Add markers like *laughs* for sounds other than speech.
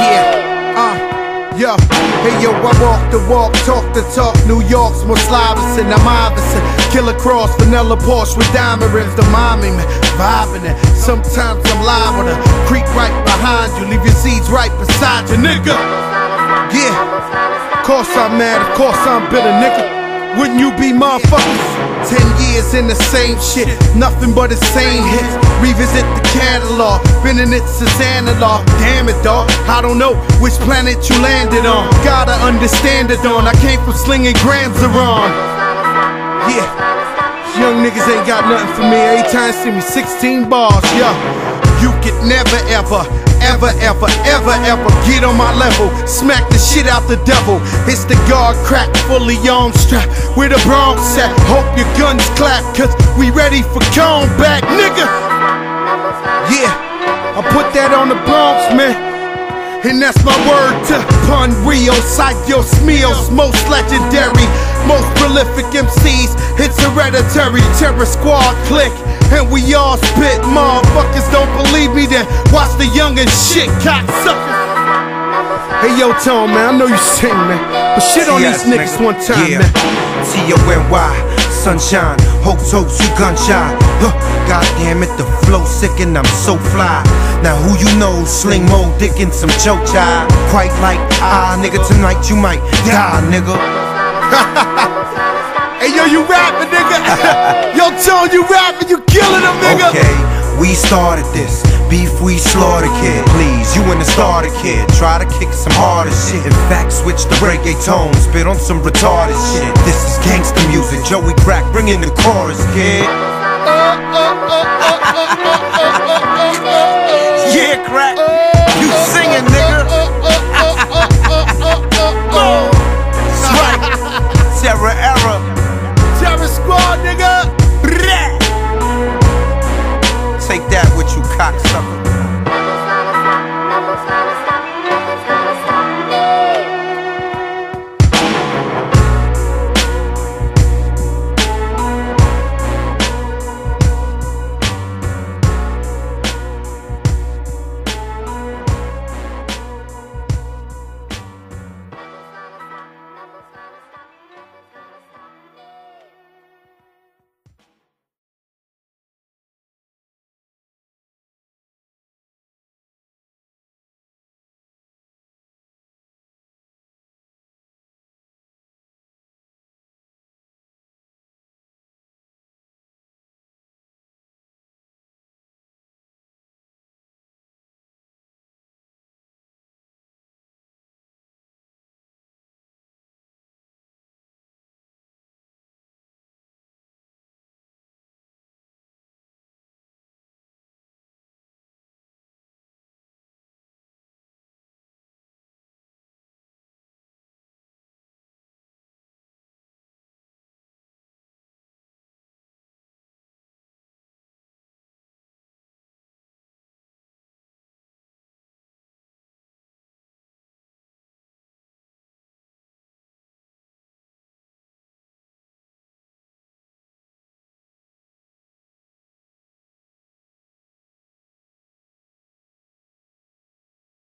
Yeah, uh, yo, hey yo, I walk the walk, talk the talk. New York's more Slaverson, I'm Iverson. Killer cross, vanilla Porsche with diamond rims, the mommy man, vibing it. Sometimes I'm live a creep right behind you, leave your seeds right beside you, nigga. Yeah, of course I'm mad, of course I'm bitter, nigga. Wouldn't you be motherfuckers? Ten years in the same shit, nothing but the same hits. Revisit the catalog, been in it since analog. Damn it, dog. I don't know which planet you landed on. Gotta understand it, on. I came from slinging grams around. Yeah, young niggas ain't got nothing for me. Every time see me 16 bars, yeah. You could never ever ever, ever, ever, ever get on my level. Smack the shit out the devil. It's the guard crack, fully on strap. Where the Bronx at? Hope your guns clap, cause we ready for combat, nigga. Yeah, I put that on the Bronx, man. And that's my word to Pun Rio, Psycho Smeals, most legendary, most prolific MCs. It's hereditary, terror squad click. And we all spit, motherfuckers don't believe me, then watch the young and shit, cocksuckers. Hey yo, Tone, man, I know you sing, man. But shit on these niggas one time, yeah. man. T-O-N-Y, sunshine, hopes, hopes, you gunshot. Huh. God damn it, the flow sick and I'm so fly. Now who you know, sling mo dick and some choke child. Quite like, ah, nigga, tonight you might die, nigga. *laughs* Hey yo, you rapping, nigga. *laughs* yo, Tone, you rapping, you killing them, nigga. Okay, we started this. Beef, we slaughter kid. Please, you and the starter kid. Try to kick some harder shit. In fact, switch the reggae tone. Spit on some retarded shit. This is. Joey Crack, bring in the chorus, kid.